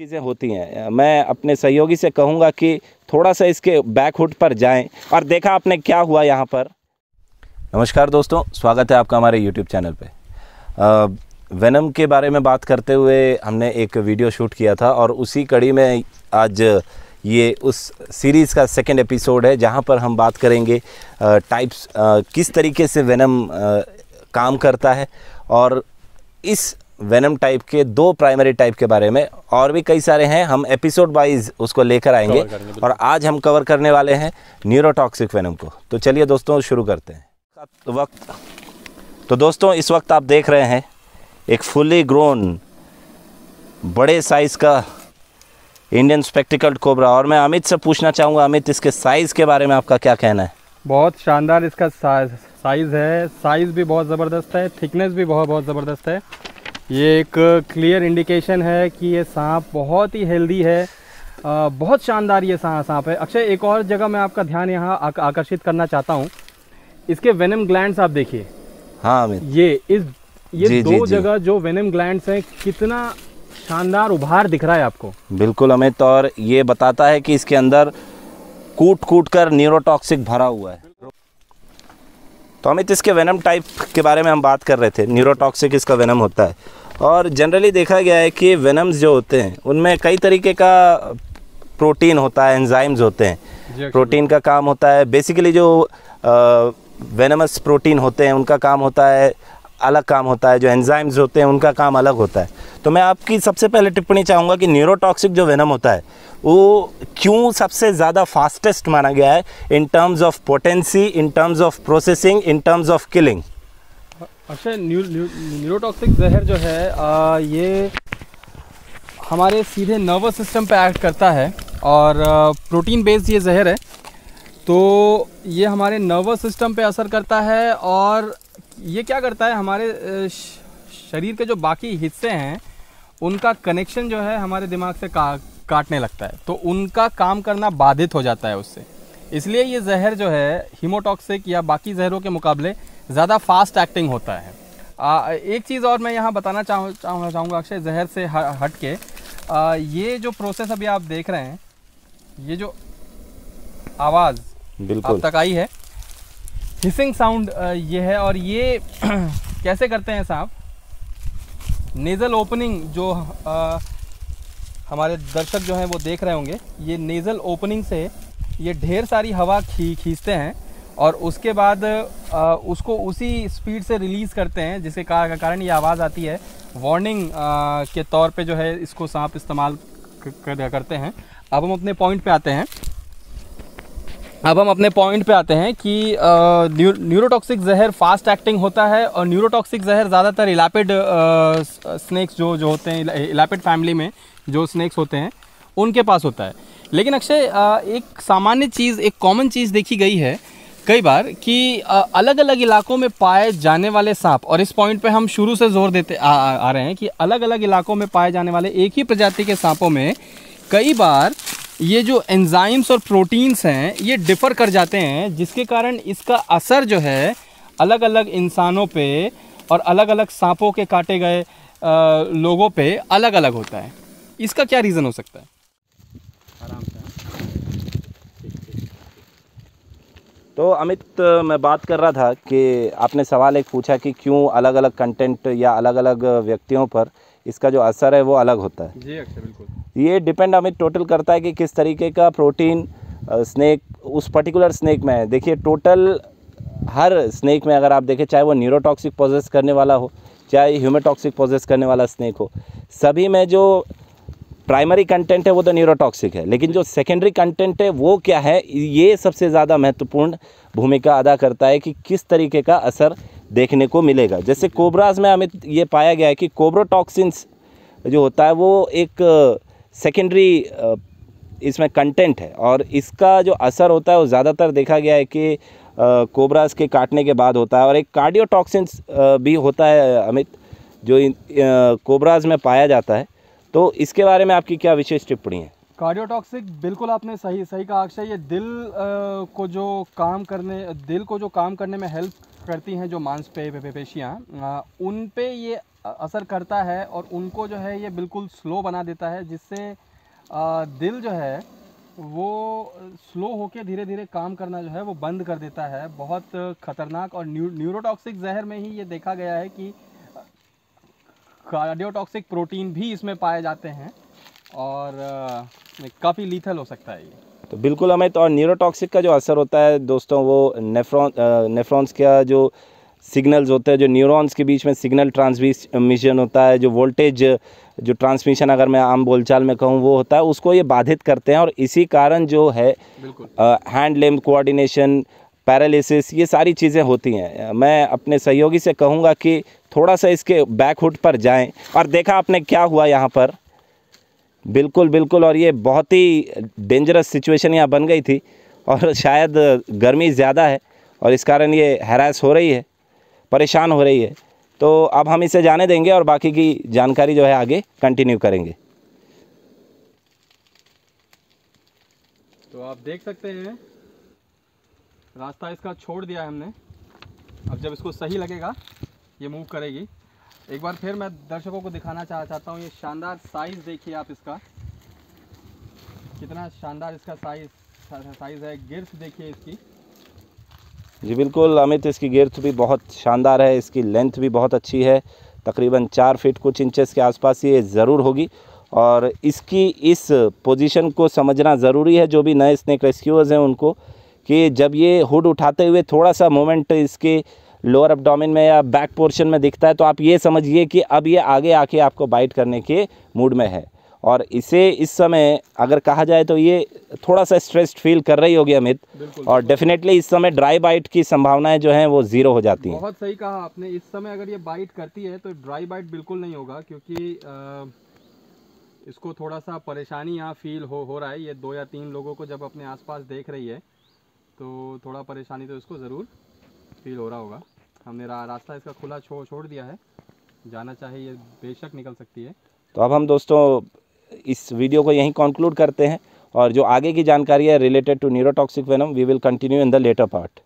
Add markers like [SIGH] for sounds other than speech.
चीज़ें होती हैं। मैं अपने सहयोगी से कहूँगा कि थोड़ा सा इसके बैकहुड पर जाएँ और देखा आपने क्या हुआ यहाँ पर। नमस्कार दोस्तों, स्वागत है आपका हमारे यूट्यूब चैनल पे। वेनम के बारे में बात करते हुए हमने एक वीडियो शूट किया था और उसी कड़ी में आज ये उस सीरीज़ का सेकेंड एपिसोड है, जहाँ पर हम बात करेंगे टाइप्स किस तरीके से वेनम काम करता है और इस वेनम टाइप के दो प्राइमरी टाइप के बारे में और भी कई सारे हैं हम एपिसोड वाइज उसको लेकर आएँगे और आज हम कवर करने वाले हैं न्यूरोटॉक्सिक वेनम को। तो चलिए दोस्तों शुरू करते हैं। वक्त तो दोस्तों इस वक्त आप देख रहे हैं एक फुली ग्रोन बड़े साइज़ का इंडियन स्पेक्टिकल्ड कोबरा और मैं अमित से पूछना चाहूँगा अमित इसके साइज़ के बारे में आपका क्या कहना है? बहुत शानदार इसका साइज़ है। साइज़ भी बहुत ज़बरदस्त है थिकनेस भी बहुत बहुत ज़बरदस्त है। ये एक क्लियर इंडिकेशन है कि ये सांप बहुत ही हेल्दी है। आ, बहुत शानदार ये सांप है। अक्षय एक और जगह मैं आपका ध्यान यहाँ आकर्षित करना चाहता हूँ। इसके वेनम ग्लैंड आप देखिए। हाँ ये इस ये जी, दो जी, जगह जो वेनम ग्लैंड हैं कितना शानदार उभार दिख रहा है आपको। बिल्कुल अमित और ये बताता है कि इसके अंदर कूट कूट कर न्यूरोटॉक्सिक भरा हुआ है। तो अमित इसके वेनम टाइप के बारे में हम बात कर रहे थे। न्यूरोटॉक्सिक इसका वेनम होता है। और जनरली देखा गया है कि वेनम्स जो होते हैं उनमें कई तरीके का प्रोटीन होता है एंजाइम्स होते हैं। प्रोटीन का काम होता है। बेसिकली जो वेनमस प्रोटीन होते हैं उनका काम होता है अलग काम होता है। जो एंजाइम्स होते हैं उनका काम अलग होता है। तो मैं आपकी सबसे पहले टिप्पणी चाहूँगा कि न्यूरोटॉक्सिक जो वेनम होता है वो क्यों सबसे ज़्यादा फास्टेस्ट माना गया है in terms of potency in terms of processing in terms of killing अच्छा न्यूरोटॉक्सिक जहर जो है आ, ये हमारे सीधे नर्वस सिस्टम पे एक्ट करता है और प्रोटीन बेस्ड ये जहर है। तो ये हमारे नर्वस सिस्टम पे असर करता है और ये क्या करता है हमारे शरीर के जो बाकी हिस्से हैं उनका कनेक्शन जो है हमारे दिमाग से का, काटने लगता है। तो उनका काम करना बाधित हो जाता है उससे। इसलिए ये जहर जो है हीमोटॉक्सिक या बाकी जहरों के मुकाबले ज़्यादा फास्ट एक्टिंग होता है। आ, एक चीज़ और मैं यहाँ बताना चाहूँ चाहूँगा अक्षय जहर से हट के आ, ये जो प्रोसेस अभी आप देख रहे हैं ये जो आवाज़ बिल्कुल। अब तक आई है हिसिंग साउंड ये है और ये [CLEARS THROAT] कैसे करते हैं साहब? नेज़ल ओपनिंग जो आ, हमारे दर्शक जो हैं वो देख रहे होंगे ये नेज़ल ओपनिंग से ये ढेर सारी हवा खी खींचते हैं। और उसके बाद उसको उसी स्पीड से रिलीज़ करते हैं जिसके कारण ये आवाज़ आती है वार्निंग के तौर पे जो है इसको सांप इस्तेमाल कर, करते हैं। अब हम अपने पॉइंट पे आते हैं। अब हम अपने पॉइंट पे आते हैं कि न्यूरोटॉक्सिक जहर फास्ट एक्टिंग होता है और न्यूरोटॉक्सिक जहर ज़्यादातर इलापिड स्नैक्स जो जो होते हैं इलापिड फैमिली में जो स्नैक्स होते हैं उनके पास होता है। लेकिन अक्षय एक सामान्य चीज़ एक कॉमन चीज़ देखी गई है कई बार कि अलग अलग इलाकों में पाए जाने वाले सांप और इस पॉइंट पे हम शुरू से ज़ोर देते आ, आ, आ रहे हैं कि अलग अलग इलाकों में पाए जाने वाले एक ही प्रजाति के सांपों में कई बार ये जो एंजाइम्स और प्रोटीन्स हैं ये डिफ़र कर जाते हैं जिसके कारण इसका असर जो है अलग अलग इंसानों पे और अलग अलग सांपों के काटे गए लोगों पे अलग अलग होता है। इसका क्या रीज़न हो सकता है आराम से तो अमित मैं बात कर रहा था कि आपने सवाल एक पूछा कि क्यों अलग अलग कंटेंट या अलग अलग व्यक्तियों पर इसका जो असर है वो अलग होता है। जी अक्षय बिल्कुल। ये डिपेंड अमित टोटल करता है कि किस तरीके का प्रोटीन स्नैक उस पर्टिकुलर स्नैक में है। देखिए टोटल हर स्नैक में अगर आप देखें चाहे वो न्यूरोटॉक्सिक प्रोसेस करने वाला हो चाहे ह्यूमेटॉक्सिक प्रोसेस करने वाला स्नैक हो सभी में जो प्राइमरी कंटेंट है, वो तो न्यूरोटॉक्सिक है। लेकिन जो सेकेंडरी कंटेंट है, वो क्या है? ये सबसे ज़्यादा महत्वपूर्ण भूमिका अदा करता है कि किस तरीके का असर देखने को मिलेगा। जैसे कोबराज में हमें ये पाया गया है कि कोब्रोटॉक्सिन्स जो होता है, वो एक सेकेंडरी इसमें कंटेंट है। और इसका जो असर होता है, वो ज़्यादातर देखा गया है कि कोबरास के काटने के बाद होता है। और एक कार्डियोटॉक्सिन्स भी होता है, अमित, जो कोबराज में पाया जाता है। तो इसके बारे में आपकी क्या विशेष टिप्पणी है? कार्डियोटॉक्सिक बिल्कुल आपने सही सही कहा अक्षय। ये दिल आ, को जो काम करने दिल को जो काम करने में हेल्प करती हैं जो मांस पे, पे, पे पेशियाँ उन पे ये असर करता है और उनको जो है ये बिल्कुल स्लो बना देता है जिससे दिल जो है वो स्लो होके धीरे धीरे काम करना जो है वो बंद कर देता है। बहुत खतरनाक और न्यू न्यूरोटॉक्सिक जहर में ही ये देखा गया है कि कार्डियोटॉक्सिक प्रोटीन भी इसमें पाए जाते हैं और काफ़ी लीथल हो सकता है ये। तो बिल्कुल अमित और न्यूरोटॉक्सिक का जो असर होता है दोस्तों वो नेफ्रॉन नेफ्रॉन्स का जो सिग्नल्स होते हैं जो न्यूरॉन्स के बीच में सिग्नल ट्रांसमिशन होता है जो वोल्टेज जो ट्रांसमिशन अगर मैं आम बोलचाल में कहूँ वो होता है उसको ये बाधित करते हैं और इसी कारण जो है हैंड लिम्ब कोऑर्डिनेशन पैरालिसिस ये सारी चीज़ें होती हैं। मैं अपने सहयोगी से कहूँगा कि थोड़ा सा इसके बैक बैकहुड पर जाएँ। और देखा आपने क्या हुआ यहाँ पर? बिल्कुल बिल्कुल, और ये बहुत ही डेंजरस सिचुएशन यहाँ बन गई थी। और शायद गर्मी ज़्यादा है, और इस कारण ये हैरास हो रही है, परेशान हो रही है। तो अब हम इसे जाने देंगे और बाकी की जानकारी जो है आगे कंटिन्यू करेंगे। तो आप देख सकते हैं, रास्ता इसका छोड़ दिया है हमने। अब जब इसको सही लगेगा ये मूव करेगी। एक बार फिर मैं दर्शकों को दिखाना चाह, चाहता हूँ, ये शानदार साइज़ देखिए आप इसका। कितना शानदार इसका साइज़ साइज़ है गिर्फ देखिए इसकी। जी बिल्कुल, अमित, इसकी गिर्थ भी बहुत शानदार है, इसकी लेंथ भी बहुत अच्छी है। तकरीबन चार फीट कुछ इंचेस के आसपास ये ज़रूर होगी। और इसकी इस पोजीशन को समझना ज़रूरी है, जो भी नए स्नैक रेस्क्यूअर्स हैं उनको, कि जब ये हुड उठाते हुए थोड़ा सा मोमेंट इसके लोअर अपडोमिन में या बैक पोर्शन में दिखता है तो आप ये समझिए कि अब ये आगे आके आपको बाइट करने के मूड में है। और इसे इस समय अगर कहा जाए तो ये थोड़ा सा स्ट्रेस्ड फील कर रही होगी अमित। और डेफिनेटली इस समय ड्राई बाइट की संभावनाएँ जो हैं वो ज़ीरो हो जाती हैं। बहुत सही कहा आपने। इस समय अगर ये बाइट करती है तो ड्राई बाइट बिल्कुल नहीं होगा क्योंकि अ, इसको थोड़ा सा परेशानी यहाँ फील हो हो रहा है। ये दो या तीन लोगों को जब अपने आसपास देख रही है तो थोड़ा परेशानी तो इसको ज़रूर फील हो रहा होगा। हमने रा, रास्ता इसका खुला छो छोड़ दिया है। जाना चाहे ये बेशक निकल सकती है। तो अब हम दोस्तों इस वीडियो को यहीं कंक्लूड करते हैं। और जो आगे की जानकारी है related to neurotoxic venom we will continue in the later part